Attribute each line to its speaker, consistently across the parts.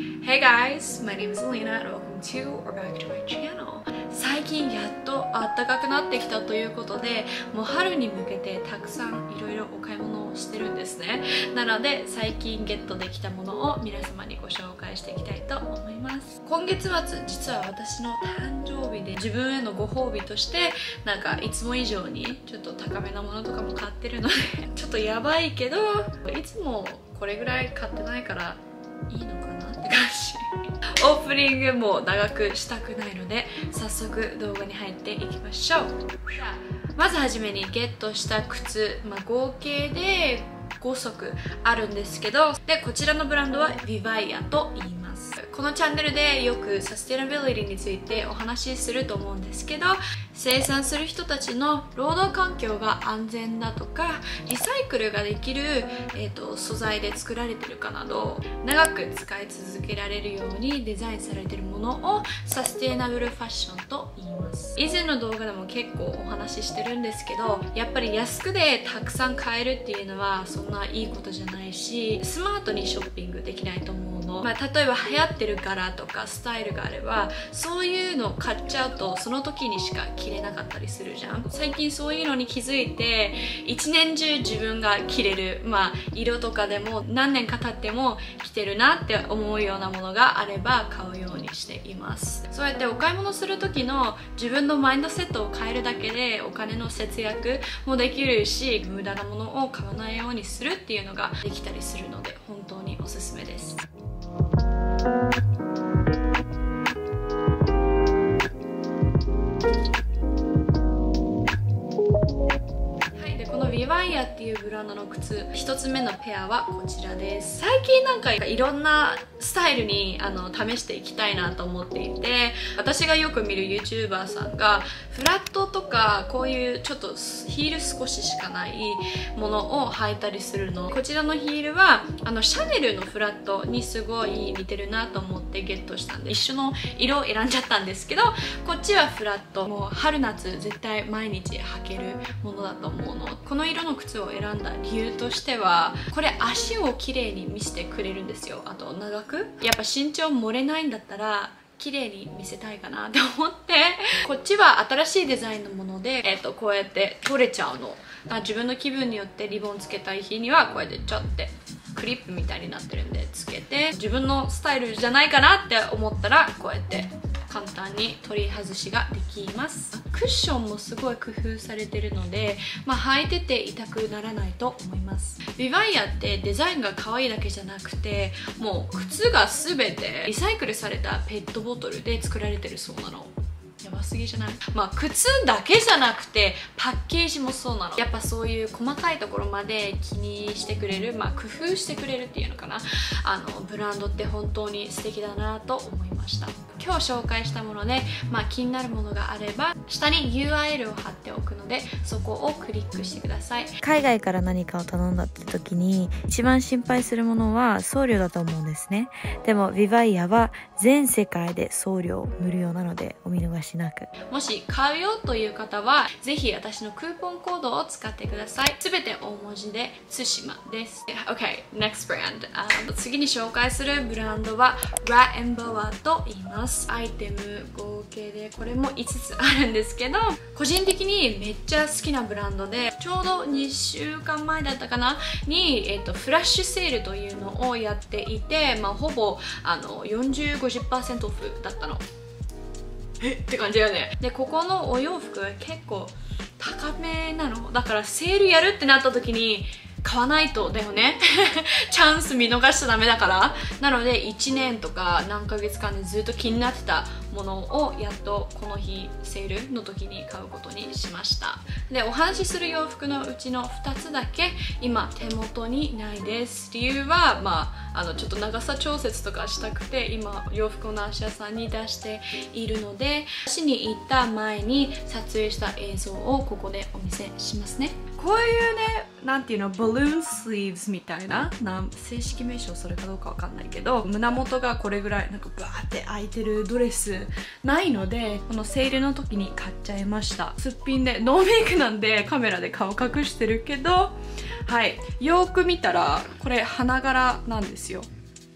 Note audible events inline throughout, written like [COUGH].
Speaker 1: Hey guys, my name is Alina and welcome to or back to my channel. 最近やっと暖かくなってきたということでもう春に向けてたくさんいろいろお買い物をしてるんですね。なので最近ゲットできたものを皆様にご紹介していきたいと思います。今月末実は私の誕生日で自分へのご褒美としてなんかいつも以上にちょっと高めなものとかも買ってるので [LAUGHS] ちょっとやばいけどいつもこれぐらい買ってないからいいのかな。しいオープニングも長くしたくないので早速動画に入っていきましょう。まずはじめにゲットした靴、まあ、合計で5足あるんですけどでこちらのブランドはビバイアと言います。このチャンネルでよくサステナビリティについてお話しすると思うんですけど生産する人たちの労働環境が安全だとかリサイクルができる、えーと、素材で作られてるかなど長く使い続けられるようにデザインされてるものをサステナブルファッションと言います。以前の動画でも結構お話ししてるんですけどやっぱり安くでたくさん買えるっていうのはそんないいことじゃないしスマートにショッピングできないと思うの、まあ、例えば流行ってる柄とかスタイルがあればそういうのを買っちゃうとその時にしか着れなかったりするじゃん。最近そういうのに気づいて一年中自分が着れるまあ色とかでも何年か経っても着てるなって思うようなものがあれば買うようにしています。そうやってお買い物する時の自分のマインドセットを変えるだけでお金の節約もできるし無駄なものを買わないようにするっていうのができたりするので本当におすすめです。ビワイアっていうブランドの靴。1つ目のペアはこちらです。最近なんかいろんなスタイルにあの試していきたいなと思っていて私がよく見る YouTuber さんがフラットとかこういうちょっとヒール少ししかないものを履いたりするの。こちらのヒールはあのシャネルのフラットにすごい似てるなと思ってゲットしたんで一緒の色を選んじゃったんですけどこっちはフラット。もう春夏絶対毎日履けるものだと思うの。この色の靴を選んだ理由としてはこれ足をきれいに見せてくれるんですよ。あと長くやっぱ身長漏れないんだったら綺麗に見せたいかなって思って。[LAUGHS] こっちは新しいデザインのもので、えー、とこうやって取れちゃうの。自分の気分によってリボンつけたい日にはこうやってちょってクリップみたいになってるんでつけて自分のスタイルじゃないかなって思ったらこうやって簡単に取り外しができます。クッションもすごい工夫されてるので、まあ、履いてて痛くならないと思います。ビバイアってデザインが可愛いだけじゃなくてもう靴が全てリサイクルされたペットボトルで作られてるそうなの。やばすぎじゃない？まあ靴だけじゃなくてパッケージもそうなの。やっぱそういう細かいところまで気にしてくれるまあ工夫してくれるっていうのかな。あのブランドって本当に素敵だなと思いました。今日紹介したもので、まあ、気になるものがあれば下に URL を貼っておくのでそこをクリックしてください。
Speaker 2: 海外から何かを頼んだって時に一番心配するものは送料だと思うんですね。でもビバイアは全世界で送料無料なのでお見逃しなく。
Speaker 1: もし買うよという方はぜひ私のクーポンコードを使ってください。すべて大文字で対馬です。OK next brand、uh, 次に紹介するブランドは Rat Boa と言いますアイテム合計でこれも5つあるんですけど [LAUGHS] 個人的にめっちゃ好きなブランドでちょうど2週間前だったかな？に、えーと、フラッシュセールというのをやっていて、まあ、ほぼあの4050%オフだったの。え？って感じだよね。でここのお洋服結構高めなの。だからセールやるってなった時に買わないとだよね。[LAUGHS] チャンス見逃しちゃダメだから。なので1年とか何ヶ月間でずっと気になってたものをやっとこの日セールの時に買うことにしました。でお話しする洋服のうちの2つだけ今手元にないです。理由はまああのちょっと長さ調節とかしたくて今洋服の足屋さんに出しているので足に行った前に撮影した映像をここでお見せしますね。こういうねなんていうのバルーンスリーブスみたいなな正式名称それかどうかわかんないけど胸元がこれぐらいなんかバーって開いてるドレスないのでこのセールの時に買っちゃいました。すっぴんでノーメイクなんでカメラで顔隠してるけどはい。よく見たらこれ花柄なんですよ。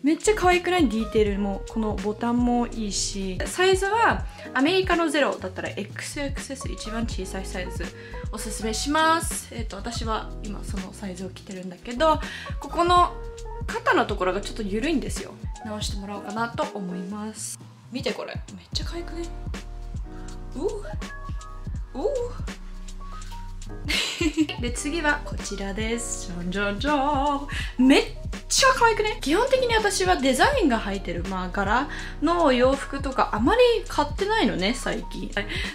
Speaker 1: めっちゃ可愛くない？ディテールもこのボタンもいいし。サイズはアメリカのゼロだったら XXS 一番小さいサイズ。おすすめします。えっ、と私は今そのサイズを着てるんだけどここの肩のところがちょっと緩いんですよ。直してもらおうかなと思います。見てこれ。めっちゃ可愛くね？うお [LAUGHS] で次はこちらです。じゃんじゃんじゃんめっちゃ可愛くね？基本的に私はデザインが入ってる、まあ、柄の洋服とかあまり買ってないのね最近。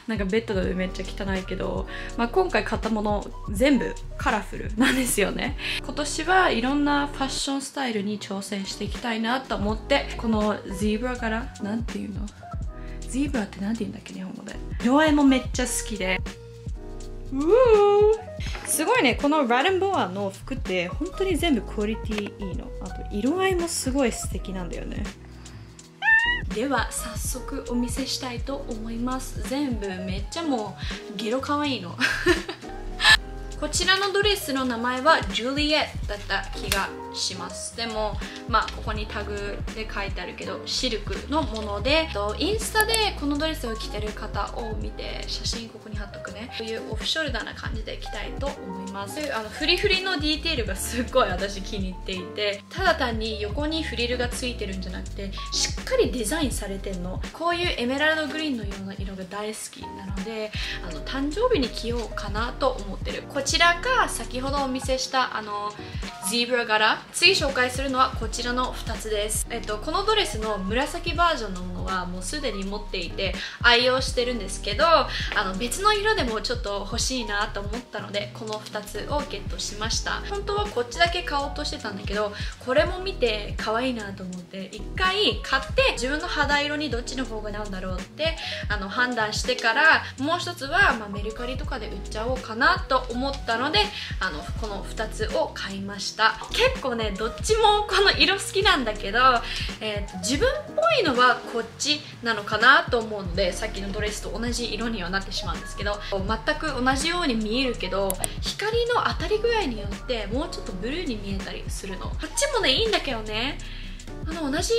Speaker 1: なんかベッドの上めっちゃ汚いけど、まあ、今回買ったもの全部カラフルなんですよね。今年はいろんなファッションスタイルに挑戦していきたいなと思ってこのゼブラ柄？なんていうの？ゼブラって何て言うんだっけ日本語で。色合いもめっちゃ好きで。すごいねこのラデンボアの服って本当に全部クオリティいいの。あと色合いもすごい素敵なんだよね。では早速お見せしたいと思います。全部めっちゃもうゲロかわいいの。こちらのドレスの名前はジュリエットだった気がします。でもまあここにタグで書いてあるけどシルクのものでインスタでこのドレスを着てる方を見て写真ここに貼っとくね。こういうオフショルダーな感じで着たいと思います。あのフリフリのディテールがすっごい私気に入っていてただ単に横にフリルがついてるんじゃなくてしっかりデザインされてんの。こういうエメラルドグリーンのような色が大好きなのであの誕生日に着ようかなと思ってる。こちらが先ほどお見せしたあのゼブラ柄。次紹介するのはこちらの2つです、えっと、このドレスの紫バージョンのものはもうすでに持っていて愛用してるんですけどあの別の色でもちょっと欲しいなと思ったのでこの2つをゲットしました。本当はこっちだけ買おうとしてたんだけどこれも見て可愛いなと思って1回買って自分の肌色にどっちの方が合うんだろうってあの判断してからもう1つは、まあ、メルカリとかで売っちゃおうかなと思ったのであのこの2つを買いました。結構ねどっちもこの色好きなんだけど、えーと、自分っぽいのはこっちなのかなと思うのでさっきのドレスと同じ色にはなってしまうんですけど全く同じように見えるけど光の当たり具合によってもうちょっとブルーに見えたりするの。こっちもねいいんだけどね。あの同じ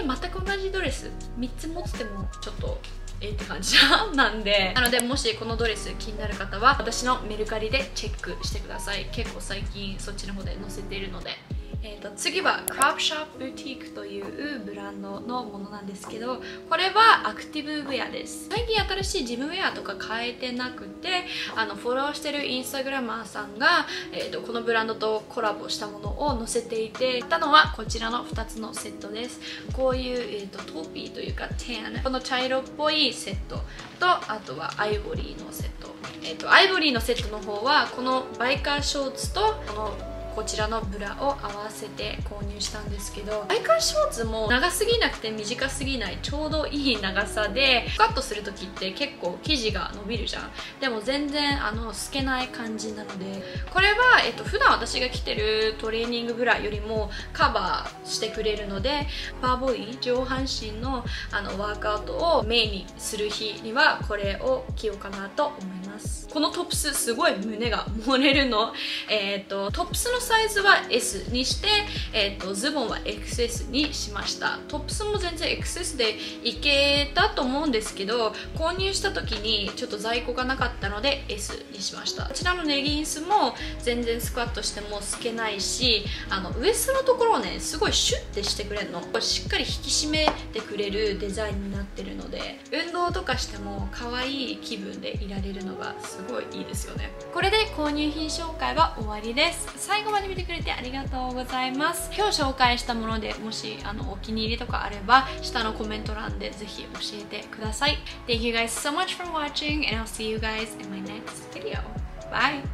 Speaker 1: 全く同じドレス3つ持っててもちょっとえって感じなんで。[LAUGHS] なのでもしこのドレス気になる方は私のメルカリでチェックしてください。結構最近そっちの方で載せているので。えーと、次はクラップショップブティークというブランドのものなんですけどこれはアクティブウェアです。最近新しいジムウェアとか変えてなくてあのフォローしてるインスタグラマーさんが、えーと、このブランドとコラボしたものを載せていてたのはこちらの2つのセットです。こういう、えーと、トーピーというかテンこの茶色っぽいセット。とあとはアイボリーのセット。えーとアイボリーのセットの方はこのバイカーショーツとこのこちらのブラを合わせて購入したんですけどバイカーショーツも長すぎなくて短すぎないちょうどいい長さでカットする時って結構生地が伸びるじゃん。でも全然あの透けない感じなのでこれは、えっと、普段私が着てるトレーニングブラよりもカバーしてくれるのでパーボーイ上半身のあのワークアウトをメインにする日にはこれを着ようかなと思います。このトップスすごい胸が漏れるの。えっ、とトップスのサイズは S にして、えーと、ズボンは XS にしました。トップスも全然 XS でいけたと思うんですけど購入した時にちょっと在庫がなかったので S にしました。こちらのネギンスも全然スクワットしても透けないしあのウエストのところをねすごいシュッてしてくれるの。しっかり引き締めてくれるデザインになってるので運動とかしても可愛い気分でいられるのがすごいいいですよね。これで購入品紹介は終わりです。最後まで見てくれてありがとうございます今日紹介したものでもしあのお気に入りとかあれば下のコメント欄でぜひ教えてください Thank you guys so much for watching and I'll see you guys in my next video Bye!